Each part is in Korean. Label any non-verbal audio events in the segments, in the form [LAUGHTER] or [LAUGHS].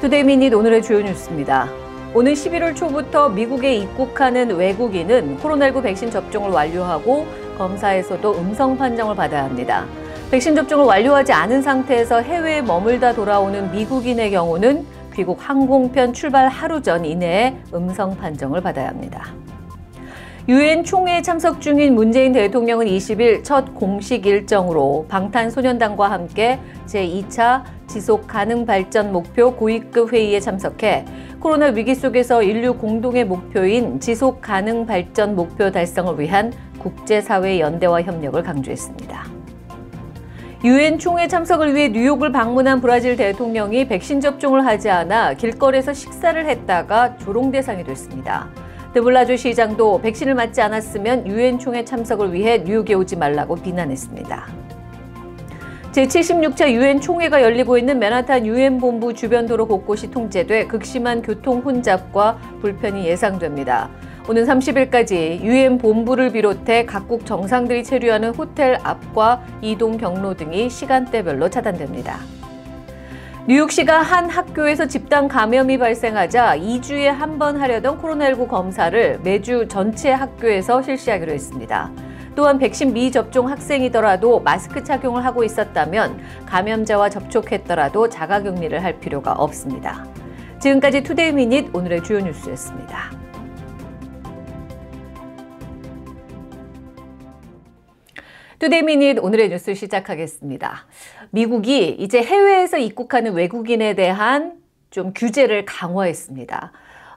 Today Minute 오늘의 주요 뉴스입니다. 오는 11월 초부터 미국에 입국하는 외국인은 코로나19 백신 접종을 완료하고 검사에서도 음성 판정을 받아야 합니다. 백신 접종을 완료하지 않은 상태에서 해외에 머물다 돌아오는 미국인의 경우는 귀국 항공편 출발 하루 전 이내에 음성 판정을 받아야 합니다. 유엔 총회에 참석 중인 문재인 대통령은 20일 첫 공식 일정으로 방탄소년단과 함께 제2차 지속 가능 발전 목표 고위급 회의에 참석해 코로나 위기 속에서 인류 공동의 목표인 지속 가능 발전 목표 달성을 위한 국제사회 연대와 협력을 강조했습니다. 유엔 총회 참석을 위해 뉴욕을 방문한 브라질 대통령이 백신 접종을 하지 않아 길거리에서 식사를 했다가 조롱 대상이 됐습니다. 드블라주 시장도 백신을 맞지 않았으면 유엔 총회 참석을 위해 뉴욕에 오지 말라고 비난했습니다. 제76차 유엔 총회가 열리고 있는 맨하탄 유엔 본부 주변 도로 곳곳이 통제돼 극심한 교통 혼잡과 불편이 예상됩니다. 오는 30일까지 유엔 본부를 비롯해 각국 정상들이 체류하는 호텔 앞과 이동 경로 등이 시간대별로 차단됩니다. 뉴욕시가 한 학교에서 집단 감염이 발생하자 2주에 한 번 하려던 코로나19 검사를 매주 전체 학교에서 실시하기로 했습니다. 또한 백신 미접종 학생이더라도 마스크 착용을 하고 있었다면 감염자와 접촉했더라도 자가격리를 할 필요가 없습니다. 지금까지 Today Minute 오늘의 주요 뉴스였습니다. Today Minute 오늘의 뉴스 시작하겠습니다. 미국이 이제 해외에서 입국하는 외국인에 대한 좀 규제를 강화했습니다.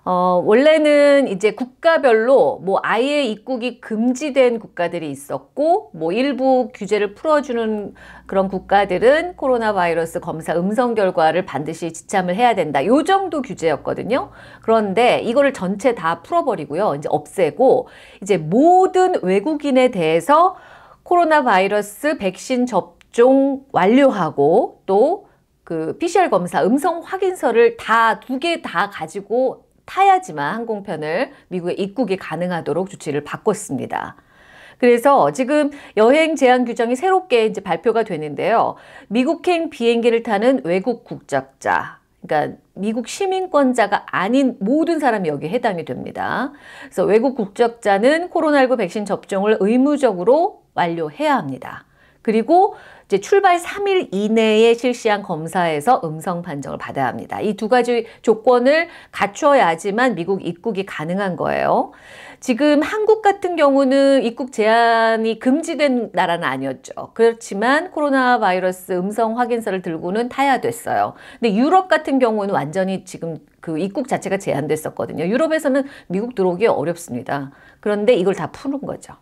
어, 원래는 이제 국가별로 뭐 아예 입국이 금지된 국가들이 있었고 뭐 일부 규제를 풀어주는 그런 국가들은 코로나 바이러스 검사 음성 결과를 반드시 지참을 해야 된다. 요 정도 규제였거든요. 그런데 이거를 전체 다 풀어버리고요. 이제 없애고 이제 모든 외국인에 대해서 코로나 바이러스 백신 접종 완료하고 또 그 PCR 검사 음성 확인서를 다 두 개 다 가지고 타야지만 항공편을 미국에 입국이 가능하도록 조치를 바꿨습니다. 그래서 지금 여행 제한 규정이 새롭게 이제 발표가 되는데요. 미국행 비행기를 타는 외국 국적자, 그러니까 미국 시민권자가 아닌 모든 사람이 여기에 해당이 됩니다. 그래서 외국 국적자는 코로나19 백신 접종을 의무적으로 완료해야 합니다. 그리고 이제 출발 3일 이내에 실시한 검사에서 음성 판정을 받아야 합니다. 이 두 가지 조건을 갖춰야지만 미국 입국이 가능한 거예요. 지금 한국 같은 경우는 입국 제한이 금지된 나라는 아니었죠. 그렇지만 코로나 바이러스 음성 확인서를 들고는 타야 됐어요. 근데 유럽 같은 경우는 완전히 지금 그 입국 자체가 제한됐었거든요. 유럽에서는 미국 들어오기 어렵습니다. 그런데 이걸 다 푸는 거죠.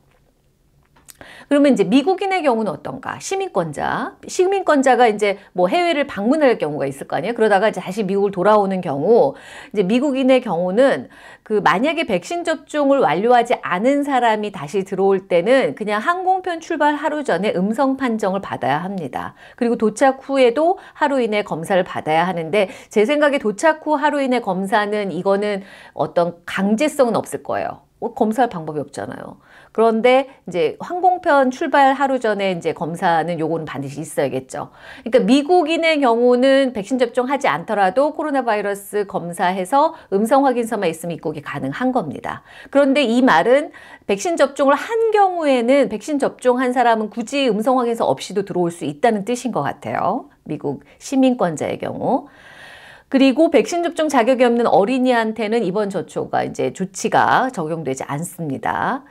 그러면 이제 미국인의 경우는 어떤가? 시민권자. 시민권자가 이제 뭐 해외를 방문할 경우가 있을 거 아니에요? 그러다가 이제 다시 미국을 돌아오는 경우, 이제 미국인의 경우는 그 만약에 백신 접종을 완료하지 않은 사람이 다시 들어올 때는 그냥 항공편 출발 하루 전에 음성 판정을 받아야 합니다. 그리고 도착 후에도 하루 이내 검사를 받아야 하는데 제 생각에 도착 후 하루 이내 검사는 이거는 어떤 강제성은 없을 거예요. 뭐 검사할 방법이 없잖아요. 그런데 이제 항공편 출발 하루 전에 이제 검사는 요거는 반드시 있어야겠죠. 그러니까 미국인의 경우는 백신 접종하지 않더라도 코로나 바이러스 검사해서 음성 확인서만 있으면 입국이 가능한 겁니다. 그런데 이 말은 백신 접종을 한 경우에는 백신 접종한 사람은 굳이 음성 확인서 없이도 들어올 수 있다는 뜻인 것 같아요. 미국 시민권자의 경우. 그리고 백신 접종 자격이 없는 어린이한테는 이번 조초가 이제 조치가 적용되지 않습니다.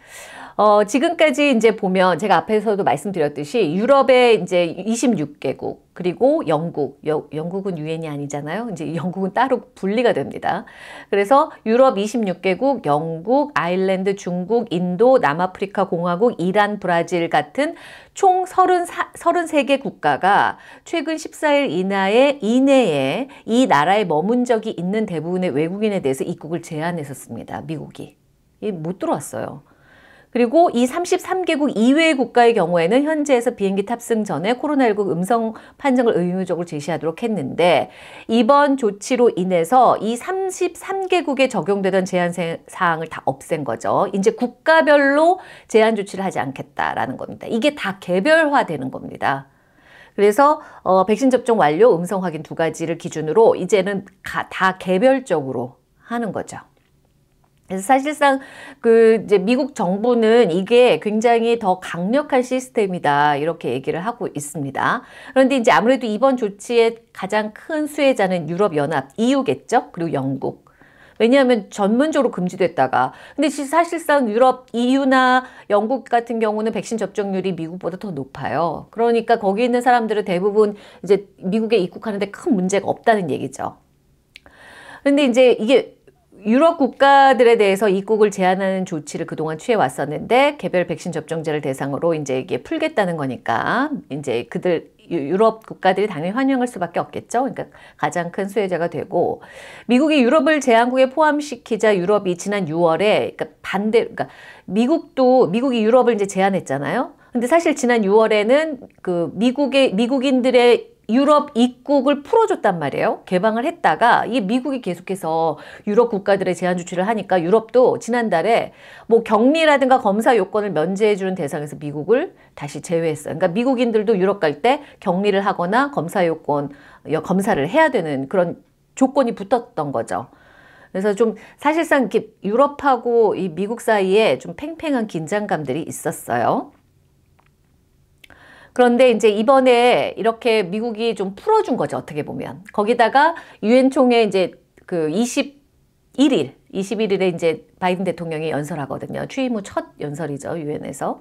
어, 지금까지 이제 보면 제가 앞에서도 말씀드렸듯이 유럽의 이제 26개국 그리고 영국, 여, 영국은 유엔이 아니잖아요. 이제 영국은 따로 분리가 됩니다. 그래서 유럽 26개국, 영국, 아일랜드, 중국, 인도, 남아프리카 공화국, 이란, 브라질 같은 총 34, 33개 국가가 최근 14일 이내에, 이내에 이 나라에 머문 적이 있는 대부분의 외국인에 대해서 입국을 제한했었습니다. 미국이. 못 들어왔어요. 그리고 이 33개국 이외의 국가의 경우에는 현지에서 비행기 탑승 전에 코로나19 음성 판정을 의무적으로 제시하도록 했는데 이번 조치로 인해서 이 33개국에 적용되던 제한 사항을 다 없앤 거죠. 이제 국가별로 제한 조치를 하지 않겠다라는 겁니다. 이게 다 개별화되는 겁니다. 그래서 어, 백신 접종 완료, 음성 확인 두 가지를 기준으로 이제는 다 개별적으로 하는 거죠. 그래서 사실상 그 이제 미국 정부는 이게 굉장히 더 강력한 시스템이다 이렇게 얘기를 하고 있습니다. 그런데 이제 아무래도 이번 조치의 가장 큰 수혜자는 유럽 연합 EU겠죠. 그리고 영국. 왜냐하면 전문적으로 금지됐다가 근데 사실상 유럽 EU나 영국 같은 경우는 백신 접종률이 미국보다 더 높아요. 그러니까 거기 있는 사람들은 대부분 이제 미국에 입국하는데 큰 문제가 없다는 얘기죠. 근데 이제 이게 유럽 국가들에 대해서 입국을 제한하는 조치를 그동안 취해 왔었는데 개별 백신 접종자를 대상으로 이제 이게 풀겠다는 거니까 이제 그들 유럽 국가들이 당연히 환영할 수밖에 없겠죠. 그러니까 가장 큰 수혜자가 되고 미국이 유럽을 제한국에 포함시키자 유럽이 지난 6월에 그러니까 반대 그러니까 미국도 미국이 유럽을 이제 제한했잖아요. 근데 사실 지난 6월에는 그 미국의 미국인들의 유럽 입국을 풀어줬단 말이에요. 개방을 했다가 이 미국이 계속해서 유럽 국가들의 제한 조치를 하니까 유럽도 지난달에 뭐 격리라든가 검사 요건을 면제해주는 대상에서 미국을 다시 제외했어요. 그러니까 미국인들도 유럽 갈 때 격리를 하거나 검사 요건 검사를 해야 되는 그런 조건이 붙었던 거죠. 그래서 좀 사실상 이렇게 유럽하고 이 미국 사이에 좀 팽팽한 긴장감들이 있었어요. 그런데 이제 이번에 이렇게 미국이 좀 풀어준 거죠. 어떻게 보면. 거기다가 유엔 총회 이제 그 21일, 21일에 이제 바이든 대통령이 연설하거든요. 취임 후 첫 연설이죠. 유엔에서.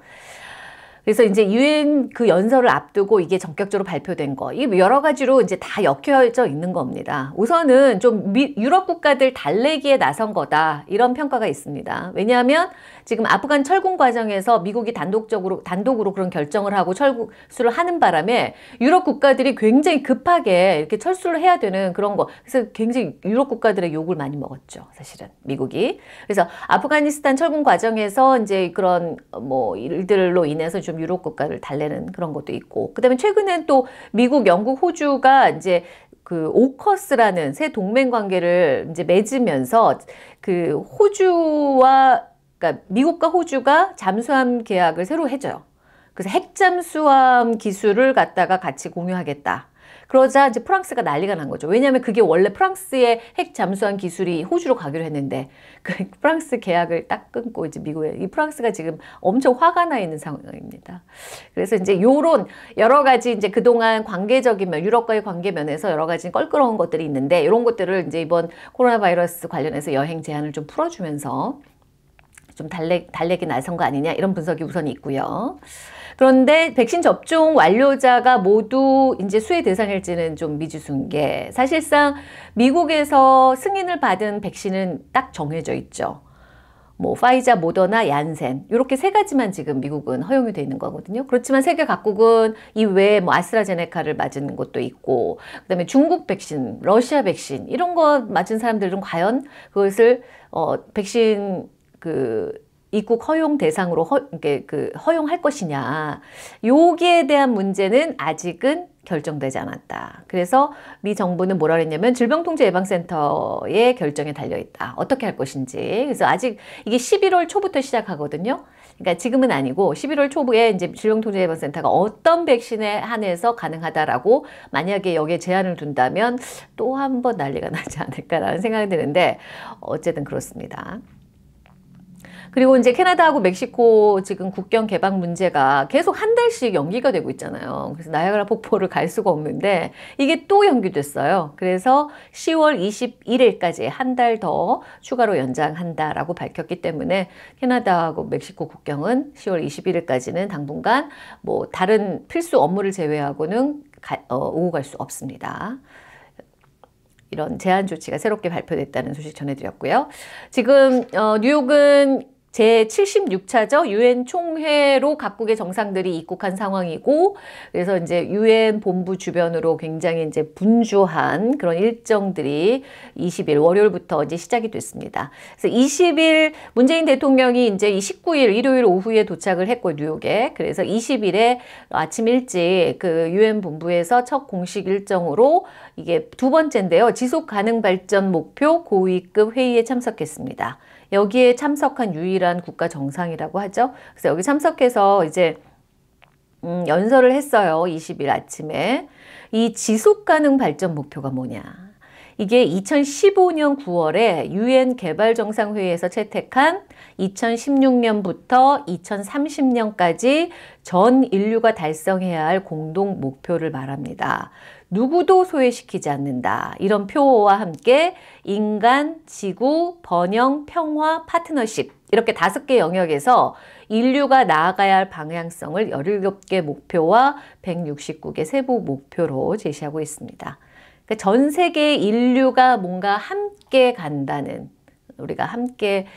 그래서 이제 유엔 그 연설을 앞두고 이게 전격적으로 발표된 거, 이 여러 가지로 이제 다 엮여져 있는 겁니다. 우선은 좀 미, 유럽 국가들 달래기에 나선 거다 이런 평가가 있습니다. 왜냐하면 지금 아프간 철군 과정에서 미국이 단독적으로 단독으로 그런 결정을 하고 철수를 하는 바람에 유럽 국가들이 굉장히 급하게 이렇게 철수를 해야 되는 그런 거. 그래서 굉장히 유럽 국가들의 욕을 많이 먹었죠, 사실은 미국이. 그래서 아프가니스탄 철군 과정에서 이제 그런 뭐 일들로 인해서 좀 유럽 국가를 달래는 그런 것도 있고 그다음에 최근엔 또 미국, 영국, 호주가 이제 그 오커스라는 새 동맹 관계를 이제 맺으면서 그 호주와 그러니까 미국과 호주가 잠수함 계약을 새로 해줘요. 그래서 핵잠수함 기술을 갖다가 같이 공유하겠다. 그러자 이제 프랑스가 난리가 난 거죠. 왜냐하면 그게 원래 프랑스의 핵 잠수함 기술이 호주로 가기로 했는데 그 [LAUGHS] 프랑스 계약을 딱 끊고 이제 미국에 이 프랑스가 지금 엄청 화가 나 있는 상황입니다. 그래서 이제 요런 여러 가지 이제 그동안 관계적인 면 유럽과의 관계 면에서 여러 가지 껄끄러운 것들이 있는데 이런 것들을 이제 이번 코로나 바이러스 관련해서 여행 제한을 좀 풀어주면서 좀 달래, 달래기 나선 거 아니냐 이런 분석이 우선 있고요. 그런데 백신 접종 완료자가 모두 이제 수혜 대상일지는 좀 미지수인 게 사실상 미국에서 승인을 받은 백신은 딱 정해져 있죠. 뭐 파이자, 모더나, 얀센 이렇게 세 가지만 지금 미국은 허용이 돼 있는 거거든요. 그렇지만 세계 각국은 이 외에 뭐 아스트라제네카를 맞은 것도 있고 그다음에 중국 백신, 러시아 백신 이런 거 맞은 사람들은 과연 그것을 어 백신 그 입국 허용 대상으로 허, 이게 그 허용할 것이냐. 여기에 대한 문제는 아직은 결정되지 않았다. 그래서 미 정부는 뭐라 그랬냐면 질병통제예방센터의 결정에 달려 있다. 어떻게 할 것인지. 그래서 아직 이게 11월 초부터 시작하거든요. 그러니까 지금은 아니고 11월 초부에 이제 질병통제예방센터가 어떤 백신에 한해서 가능하다라고 만약에 여기에 제한을 둔다면 또 한 번 난리가 [LAUGHS] 나지 않을까라는 생각이 드는데 어쨌든 그렇습니다. 그리고 이제 캐나다하고 멕시코 지금 국경 개방 문제가 계속 한 달씩 연기가 되고 있잖아요. 그래서 나야가라 폭포를 갈 수가 없는데 이게 또 연기됐어요. 그래서 10월 21일까지 한 달 더 추가로 연장한다라고 밝혔기 때문에 캐나다하고 멕시코 국경은 10월 21일까지는 당분간 뭐 다른 필수 업무를 제외하고는 가, 어, 오고 갈 수 없습니다. 이런 제한 조치가 새롭게 발표됐다는 소식 전해드렸고요. 지금 어, 뉴욕은 제 76차죠. 유엔 총회로 각국의 정상들이 입국한 상황이고 그래서 이제 유엔 본부 주변으로 굉장히 이제 분주한 그런 일정들이 20일 월요일부터 이제 시작이 됐습니다. 그래서 20일 문재인 대통령이 이제 19일 일요일 오후에 도착을 했고 뉴욕에 그래서 20일에 아침 일찍 그 유엔 본부에서 첫 공식 일정으로 이게 두 번째인데요. 지속 가능 발전 목표 고위급 회의에 참석했습니다. 여기에 참석한 유일한 국가 정상이라고 하죠. 그래서 여기 참석해서 이제 음, 연설을 했어요. 20일 아침에. 이 지속 가능 발전 목표가 뭐냐? 이게 2015년 9월에 유엔 개발 정상 회의에서 채택한 2016년부터 2030년까지 전 인류가 달성해야 할 공동 목표를 말합니다. 누구도 소외시키지 않는다. 이런 표와 함께 인간, 지구, 번영, 평화, 파트너십 이렇게 다섯 개 영역에서 인류가 나아가야 할 방향성을 17개 목표와 169개 세부 목표로 제시하고 있습니다. 그러니까 전 세계 인류가 뭔가 함께 간다는 우리가 함께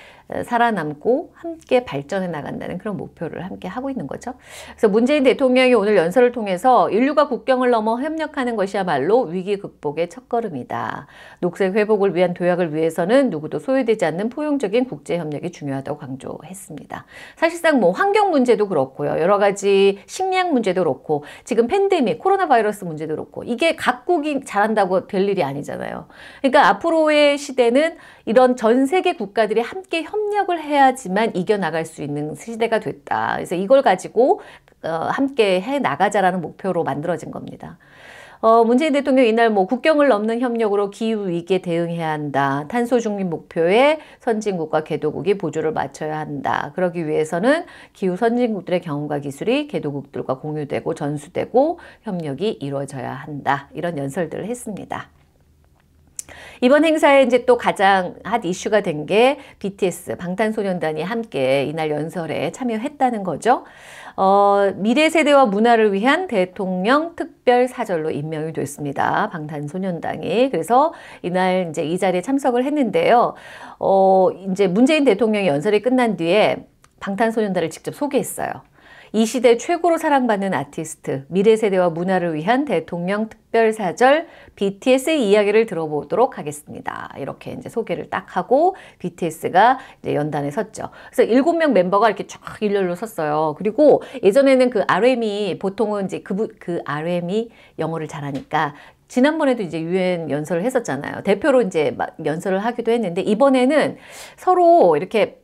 살아남고 함께 발전해 나간다는 그런 목표를 함께 하고 있는 거죠. 그래서 문재인 대통령이 오늘 연설을 통해서 인류가 국경을 넘어 협력하는 것이야말로 위기 극복의 첫걸음이다. 녹색 회복을 위한 도약을 위해서는 누구도 소외되지 않는 포용적인 국제 협력이 중요하다고 강조했습니다. 사실상 뭐 환경 문제도 그렇고요. 여러 가지 식량 문제도 그렇고 지금 팬데믹 코로나 바이러스 문제도 그렇고 이게 각국이 잘한다고 될 일이 아니잖아요. 그러니까 앞으로의 시대는 이런 전 세계 국가들이 함께 협력을 해야지만 이겨나갈 수 있는 시대가 됐다. 그래서 이걸 가지고 어, 함께 해 나가자라는 목표로 만들어진 겁니다. 어, 문재인 대통령 이날 뭐 국경을 넘는 협력으로 기후 위기에 대응해야 한다. 탄소 중립 목표에 선진국과 개도국이 보조를 맞춰야 한다. 그러기 위해서는 기후 선진국들의 경험과 기술이 개도국들과 공유되고 전수되고 협력이 이루어져야 한다. 이런 연설들을 했습니다. 이번 행사에 이제 또 가장 핫 이슈가 된 게 BTS 방탄소년단이 함께 이날 연설에 참여했다는 거죠. 어, 미래 세대와 문화를 위한 대통령 특별 사절로 임명이 됐습니다. 방탄소년단이. 그래서 이날 이제 이 자리에 참석을 했는데요. 어, 이제 문재인 대통령이 연설이 끝난 뒤에 방탄소년단을 직접 소개했어요. 이 시대 최고로 사랑받는 아티스트, 미래 세대와 문화를 위한 대통령 특별사절 BTS의 이야기를 들어보도록 하겠습니다. 이렇게 이제 소개를 딱 하고 BTS가 이제 연단에 섰죠. 그래서 일곱 명 멤버가 이렇게 쫙 일렬로 섰어요. 그리고 예전에는 그 RM이 보통은 이제 그, 그 RM이 영어를 잘하니까 지난번에도 이제 유엔 연설을 했었잖아요. 대표로 이제 연설을 하기도 했는데 이번에는 서로 이렇게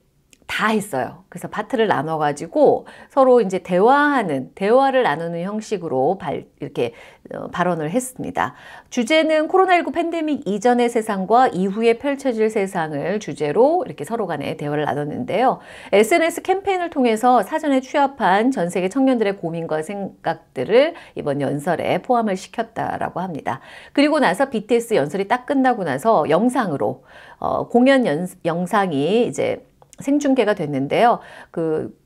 다 했어요. 그래서 파트를 나눠가지고 서로 이제 대화하는, 대화를 나누는 형식으로 발, 이렇게 어, 발언을 했습니다. 주제는 코로나19 팬데믹 이전의 세상과 이후에 펼쳐질 세상을 주제로 이렇게 서로 간에 대화를 나눴는데요. SNS 캠페인을 통해서 사전에 취합한 전 세계 청년들의 고민과 생각들을 이번 연설에 포함을 시켰다라고 합니다. 그리고 나서 BTS 연설이 딱 끝나고 나서 영상으로 어, 공연 연, 영상이 이제 생중계가 됐는데요. 그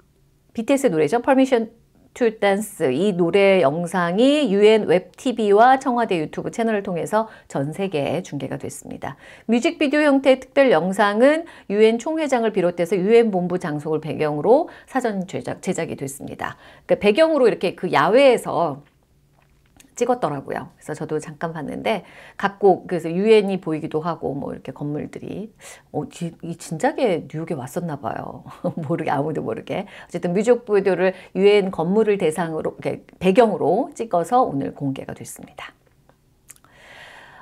BTS 노래죠. Permission to Dance 이 노래 영상이 유엔 웹 TV와 청와대 유튜브 채널을 통해서 전 세계에 중계가 됐습니다. 뮤직비디오 형태의 특별 영상은 유엔 총회장을 비롯해서 유엔 본부 장소를 배경으로 사전 제작, 제작이 됐습니다. 그러니까 배경으로 이렇게 그 야외에서 찍었더라고요. 그래서 저도 잠깐 봤는데 각국 그래서 유엔이 보이기도 하고 뭐 이렇게 건물들이 어, 지, 이 진작에 뉴욕에 왔었나 봐요. [LAUGHS] 모르게 아무도 모르게 어쨌든 뮤직 비디오를 유엔 건물을 대상으로 배경으로 찍어서 오늘 공개가 됐습니다.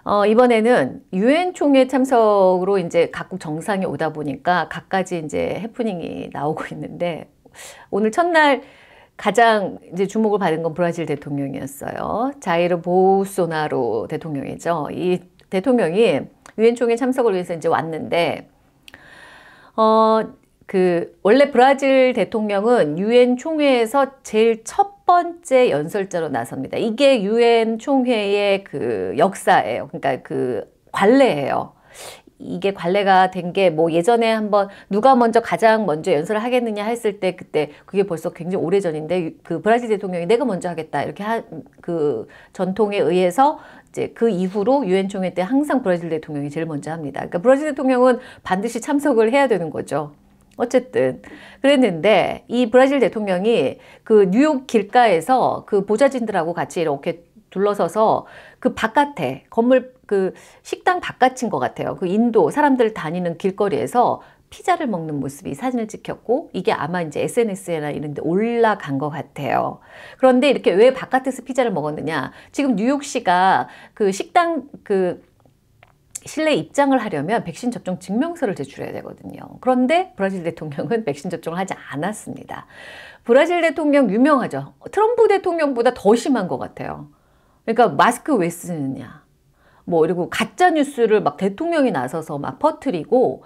어, 이번에는 유엔 총회 참석으로 이제 각국 정상이 오다 보니까 각가지 이제 해프닝이 나오고 있는데 오늘 첫날 가장 이제 주목을 받은 건 브라질 대통령이었어요. 자이르 보우소나로 대통령이죠. 이 대통령이 유엔 총회 참석을 위해서 이제 왔는데 어, 그 원래 브라질 대통령은 유엔 총회에서 제일 첫 번째 연설자로 나섭니다. 이게 유엔 총회의 그 역사예요. 그러니까 그 관례예요. 이게 관례가 된 게 뭐 예전에 한번 누가 먼저 가장 먼저 연설을 하겠느냐 했을 때 그때 그게 벌써 굉장히 오래 전인데 그 브라질 대통령이 내가 먼저 하겠다 이렇게 한 그 전통에 의해서 이제 그 이후로 유엔 총회 때 항상 브라질 대통령이 제일 먼저 합니다. 그러니까 브라질 대통령은 반드시 참석을 해야 되는 거죠. 어쨌든 그랬는데 이 브라질 대통령이 그 뉴욕 길가에서 그 보좌진들하고 같이 이렇게 둘러서서 그 바깥에 건물 그 식당 바깥인 것 같아요. 그 인도 사람들 다니는 길거리에서 피자를 먹는 모습이 사진을 찍혔고 이게 아마 이제 SNS나 이런 데 올라간 것 같아요. 그런데 이렇게 왜 바깥에서 피자를 먹었느냐? 지금 뉴욕시가 그 식당 그 실내 입장을 하려면 백신 접종 증명서를 제출해야 되거든요. 그런데 브라질 대통령은 백신 접종을 하지 않았습니다. 브라질 대통령 유명하죠. 트럼프 대통령보다 더 심한 것 같아요. 그러니까 마스크 왜 쓰느냐. 뭐 그리고 가짜 뉴스를 막 대통령이 나서서 막 퍼뜨리고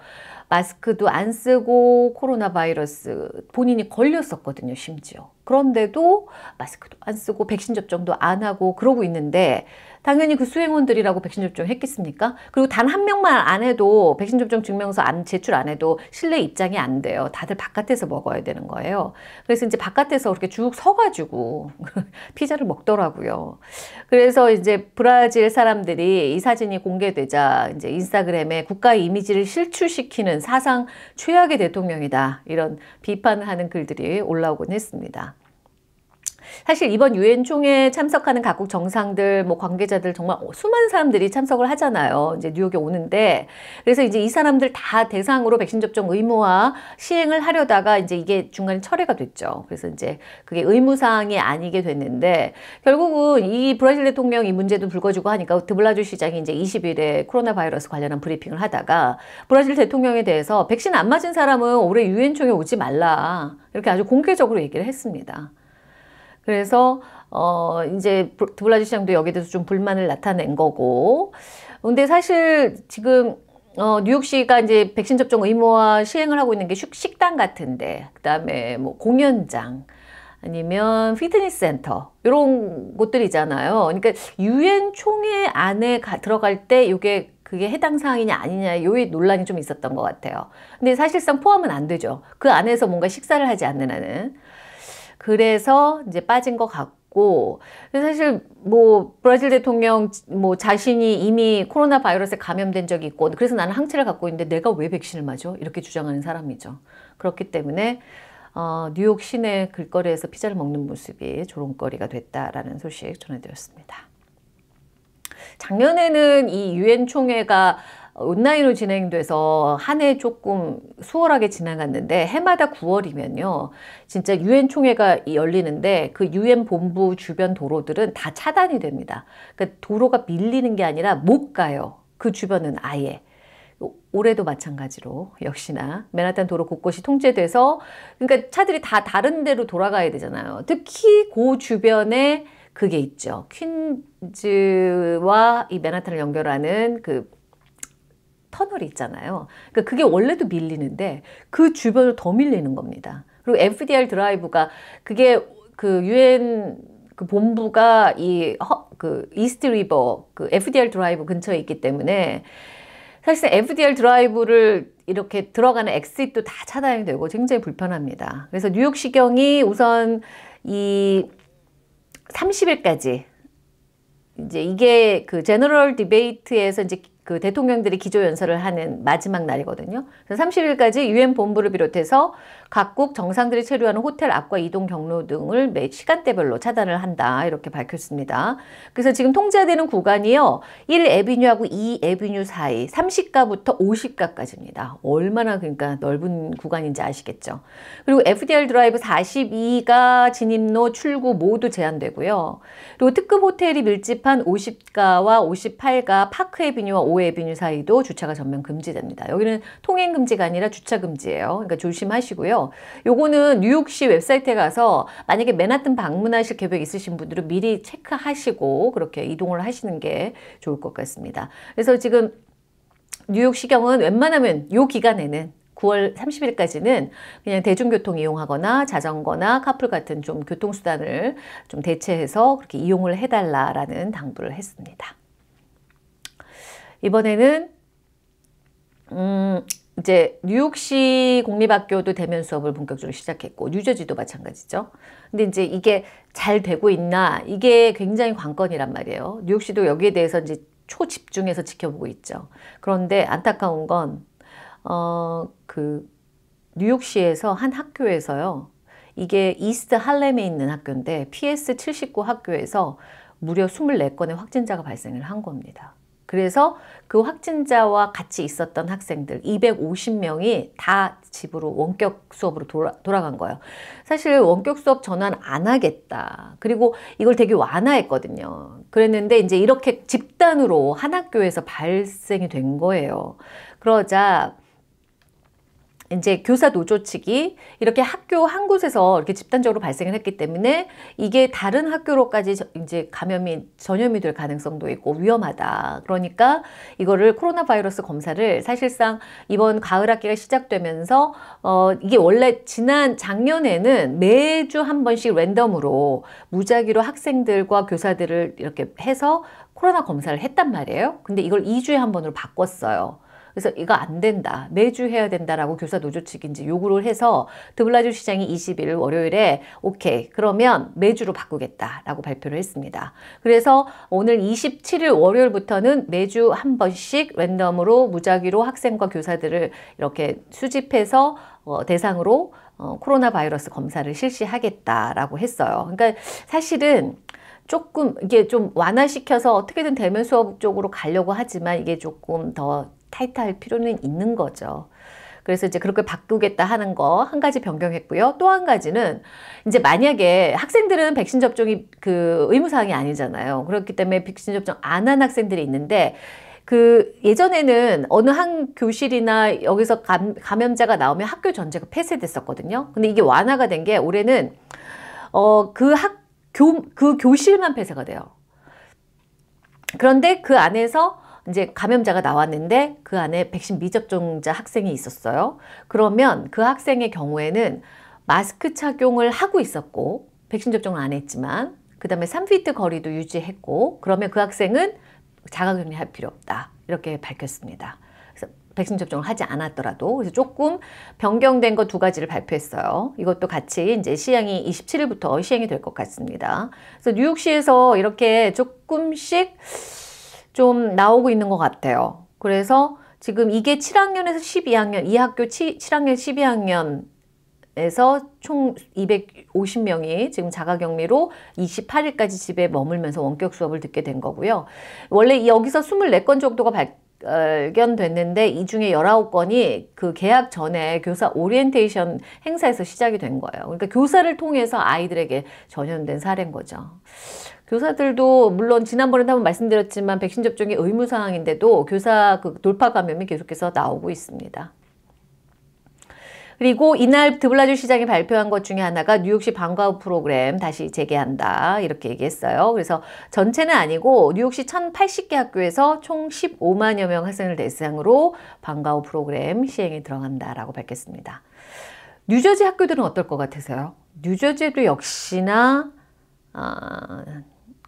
마스크도 안 쓰고 코로나 바이러스 본인이 걸렸었거든요, 심지어. 그런데도 마스크도 안 쓰고 백신 접종도 안 하고 그러고 있는데 당연히 그 수행원들이라고 백신 접종 했겠습니까? 그리고 단 한 명만 안 해도 백신 접종 증명서 안 제출 안 해도 실내 입장이 안 돼요. 다들 바깥에서 먹어야 되는 거예요. 그래서 이제 바깥에서 그렇게 쭉 서가지고 [LAUGHS] 피자를 먹더라고요. 그래서 이제 브라질 사람들이 이 사진이 공개되자 이제 인스타그램에 국가 이미지를 실추시키는 사상 최악의 대통령이다 이런 비판하는 글들이 올라오곤 했습니다. 사실 이번 유엔 총회에 참석하는 각국 정상들, 뭐 관계자들 정말 수많은 사람들이 참석을 하잖아요. 이제 뉴욕에 오는데 그래서 이제 이 사람들 다 대상으로 백신 접종 의무화 시행을 하려다가 이제 이게 중간에 철회가 됐죠. 그래서 이제 그게 의무 사항이 아니게 됐는데 결국은 이 브라질 대통령 이 문제도 불거지고 하니까 드블라주 시장이 이제 20일에 코로나 바이러스 관련한 브리핑을 하다가 브라질 대통령에 대해서 백신 안 맞은 사람은 올해 유엔 총회 오지 말라 이렇게 아주 공개적으로 얘기를 했습니다. 그래서 어 이제 드블라지 시장도 여기에 대해서 좀 불만을 나타낸 거고. 근데 사실 지금 어, 뉴욕시가 이제 백신 접종 의무화 시행을 하고 있는 게 식당 같은데, 그 다음에 뭐 공연장, 아니면 피트니스 센터, 이런 곳들이잖아요. 그러니까 유엔 총회 안에 가, 들어갈 때 이게 그게 해당 사항이냐 아니냐 요의 논란이 좀 있었던 것 같아요. 근데 사실상 포함은 안 되죠. 그 안에서 뭔가 식사를 하지 않는 한은. 그래서 이제 빠진 것 같고 사실 뭐 브라질 대통령 뭐 자신이 이미 코로나 바이러스에 감염된 적이 있고 그래서 나는 항체를 갖고 있는데 내가 왜 백신을 맞아? 이렇게 주장하는 사람이죠. 그렇기 때문에 어, 뉴욕 시내 길거리에서 피자를 먹는 모습이 조롱거리가 됐다라는 소식 전해드렸습니다. 작년에는 이 유엔 총회가 온라인으로 진행돼서 한 해 조금 수월하게 지나갔는데 해마다 9월이면요. 진짜 유엔 총회가 열리는데 그 유엔 본부 주변 도로들은 다 차단이 됩니다. 그러니까 도로가 밀리는 게 아니라 못 가요. 그 주변은 아예. 올해도 마찬가지로 역시나 맨하탄 도로 곳곳이 통제돼서 그러니까 차들이 다 다른 데로 돌아가야 되잖아요. 특히 그 주변에 그게 있죠. 퀸즈와 이 맨하탄을 연결하는 그 터널이 있잖아요. 그러니까 그게 원래도 밀리는데 그 주변을 더 밀리는 겁니다. 그리고 FDR Drive가 그게 그 유엔 그 본부가 이 그 East River 그 FDR Drive 근처에 있기 때문에 사실상 FDR Drive를 이렇게 들어가는 exit도 다 차단이 되고 굉장히 불편합니다. 그래서 뉴욕 시경이 우선 이 30일까지 이제 이게 그 general debate에서 이제 그 대통령들이 기조연설을 하는 마지막 날이거든요. 그래서 30일까지 유엔 본부를 비롯해서 각국 정상들이 체류하는 호텔 앞과 이동 경로 등을 매 시간대별로 차단을 한다 이렇게 밝혔습니다. 그래서 지금 통제되는 구간이요. 1 Avenue하고 2 Avenue 사이 30가부터 50가까지입니다. 얼마나 그러니까 넓은 구간인지 아시겠죠. 그리고 FDR Drive 42가 진입로 출구 모두 제한되고요. 그리고 특급 호텔이 밀집한 50가와 58가 Park Avenue와 5 Avenue 사이도 주차가 전면 금지됩니다. 여기는 통행 금지가 아니라 주차 금지예요. 그러니까 조심하시고요. 요거는 뉴욕시 웹사이트에 가서 만약에 맨하튼 방문하실 계획 있으신 분들은 미리 체크하시고 그렇게 이동을 하시는 게 좋을 것 같습니다. 그래서 지금 뉴욕 시경은 웬만하면 요 기간에는 9월 30일까지는 그냥 대중교통 이용하거나 자전거나 카풀 같은 좀 교통수단을 좀 대체해서 그렇게 이용을 해달라라는 당부를 했습니다. 이번에는 음, 이제 뉴욕시 공립학교도 대면 수업을 본격적으로 시작했고 뉴저지도 마찬가지죠. 근데 이제 이게 잘 되고 있나 이게 굉장히 관건이란 말이에요. 뉴욕시도 여기에 대해서 이제 초집중해서 지켜보고 있죠. 그런데 안타까운 건 어, 그 뉴욕시에서 한 학교에서요. 이게 이스트 할렘에 있는 학교인데 PS79 학교에서 무려 24건의 확진자가 발생을 한 겁니다. 그래서 그 확진자와 같이 있었던 학생들 250명이 다 집으로 원격 수업으로 돌아, 돌아간 거예요. 사실 원격 수업 전환 안 하겠다. 그리고 이걸 되게 완화했거든요. 그랬는데 이제 이렇게 집단으로 한 학교에서 발생이 된 거예요. 그러자 이제 교사 노조 측이 이렇게 학교 한 곳에서 이렇게 집단적으로 발생을 했기 때문에 이게 다른 학교로까지 이제 감염이 전염이 될 가능성도 있고 위험하다. 그러니까 이거를 코로나 바이러스 검사를 사실상 이번 가을 학기가 시작되면서 어 이게 원래 지난 작년에는 매주 한 번씩 랜덤으로 무작위로 학생들과 교사들을 이렇게 해서 코로나 검사를 했단 말이에요. 근데 이걸 2주에 한 번으로 바꿨어요. 그래서 이거 안 된다. 매주 해야 된다라고 교사 노조 측이 이제 요구를 해서 드블라주 시장이 20일 월요일에 오케이. 그러면 매주로 바꾸겠다라고 발표를 했습니다. 그래서 오늘 27일 월요일부터는 매주 한 번씩 랜덤으로 무작위로 학생과 교사들을 이렇게 수집해서 어, 대상으로 어, 코로나 바이러스 검사를 실시하겠다라고 했어요. 그러니까 사실은 조금 이게 좀 완화시켜서 어떻게든 대면 수업 쪽으로 가려고 하지만 이게 조금 더 타이트할 필요는 있는 거죠. 그래서 이제 그렇게 바꾸겠다 하는 거 한 가지 변경했고요. 또 한 가지는 이제 만약에 학생들은 백신 접종이 그 의무사항이 아니잖아요. 그렇기 때문에 백신 접종 안 한 학생들이 있는데 그 예전에는 어느 한 교실이나 여기서 감, 감염자가 나오면 학교 전체가 폐쇄됐었거든요. 근데 이게 완화가 된 게 올해는 어 그 학 교 그 교실만 폐쇄가 돼요. 그런데 그 안에서 이제 감염자가 나왔는데 그 안에 백신 미접종자 학생이 있었어요. 그러면 그 학생의 경우에는 마스크 착용을 하고 있었고 백신 접종을 안 했지만 그 다음에 3피트 거리도 유지했고 그러면 그 학생은 자가격리 할 필요 없다. 이렇게 밝혔습니다. 그래서 백신 접종을 하지 않았더라도 그래서 조금 변경된 거 두 가지를 발표했어요. 이것도 같이 이제 시행이 27일부터 시행이 될 것 같습니다. 그래서 뉴욕시에서 이렇게 조금씩 좀 나오고 있는 것 같아요. 그래서 지금 이게 7학년에서 12학년, 이 학교 7, 7학년, 12학년에서 총 250명이 지금 자가격리로 28일까지 집에 머물면서 원격 수업을 듣게 된 거고요. 원래 여기서 24건 정도가 발견됐는데 이 중에 19건이 그 개학 전에 교사 오리엔테이션 행사에서 시작이 된 거예요. 그러니까 교사를 통해서 아이들에게 전염된 사례인 거죠. 교사들도 물론 지난번에도 한번 말씀드렸지만 백신 접종이 의무 사항인데도 교사 그 돌파 감염이 계속해서 나오고 있습니다. 그리고 이날 드블라주 시장이 발표한 것 중에 하나가 뉴욕시 방과후 프로그램 다시 재개한다 이렇게 얘기했어요. 그래서 전체는 아니고 뉴욕시 1080개 학교에서 총 15만여 명 학생을 대상으로 방과후 프로그램 시행에 들어간다라고 밝혔습니다. 뉴저지 학교들은 어떨 것 같으세요? 뉴저지도 역시나 아,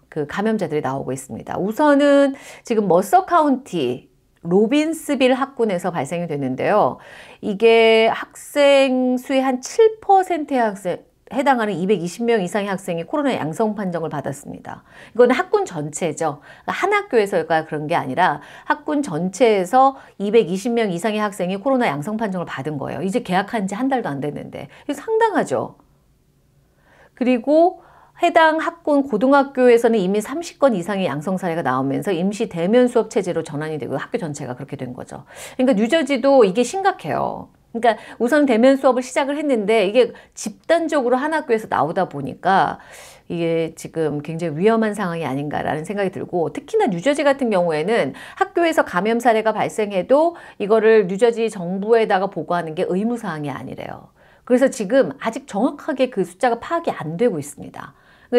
그 감염자들이 나오고 있습니다. 우선은 지금 머서 카운티 로빈스빌 학군에서 발생이 됐는데요. 이게 학생 수의 한 7%의 학생, 해당하는 220명 이상의 학생이 코로나 양성 판정을 받았습니다. 이건 학군 전체죠. 한 학교에서가 그런 게 아니라 학군 전체에서 220명 이상의 학생이 코로나 양성 판정을 받은 거예요. 이제 계약한 지 한 달도 안 됐는데. 상당하죠. 그리고 해당 학군 고등학교에서는 이미 30건 이상의 양성 사례가 나오면서 임시 대면 수업 체제로 전환이 되고 학교 전체가 그렇게 된 거죠. 그러니까 뉴저지도 이게 심각해요. 그러니까 우선 대면 수업을 시작을 했는데 이게 집단적으로 한 학교에서 나오다 보니까 이게 지금 굉장히 위험한 상황이 아닌가라는 생각이 들고 특히나 뉴저지 같은 경우에는 학교에서 감염 사례가 발생해도 이거를 뉴저지 정부에다가 보고하는 게 의무 사항이 아니래요. 그래서 지금 아직 정확하게 그 숫자가 파악이 안 되고 있습니다.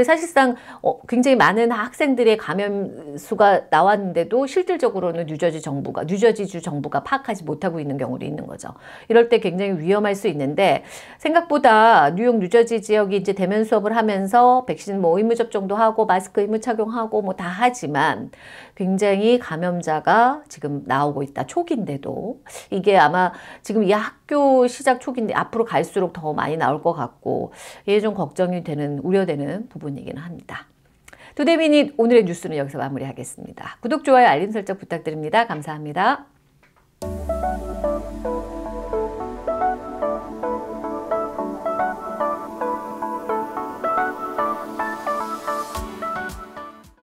사실상 어, 굉장히 많은 학생들의 감염 수가 나왔는데도 실질적으로는 뉴저지 정부가 뉴저지주 정부가 파악하지 못하고 있는 경우도 있는 거죠. 이럴 때 굉장히 위험할 수 있는데 생각보다 뉴욕 뉴저지 지역이 이제 대면 수업을 하면서 백신 뭐 의무 접종도 하고 마스크 의무 착용하고 뭐 다 하지만 굉장히 감염자가 지금 나오고 있다. 초기인데도 이게 아마 지금 이 학교 시작 초기인데 앞으로 갈수록 더 많이 나올 것 같고 이게 좀 걱정이 되는 우려되는 부분이기는 합니다. 투데미닛 오늘의 뉴스는 여기서 마무리하겠습니다. 구독, 좋아요, 알림 설정 부탁드립니다. 감사합니다.